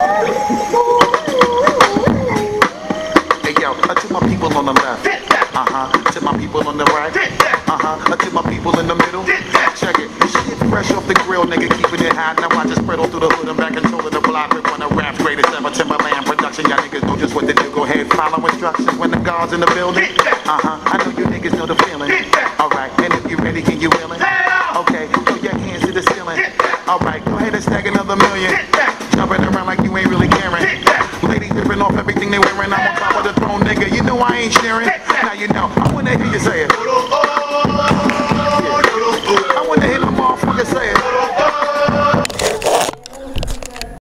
Hey yo, I to my people on the left. Uh huh. To my people on the right. Uh huh. I to my people in the middle. Check it. Shit fresh off the grill, nigga, keeping it hot. Now I just spread all through the hood. I'm back controlling the block with one of rap's greatest ever. Timbaland production. Y'all niggas know just what to do. Go ahead, follow instructions when the guards in the building. Uh huh. I know you niggas know the feeling. Alright, and if you ready, can you willing? Okay, throw your hands to the ceiling. Alright, go ahead and stack another million. Off everything they wearing. I'm on top of the throne, nigga. You know I ain't sharing. Now you know. I wanna hear you say it.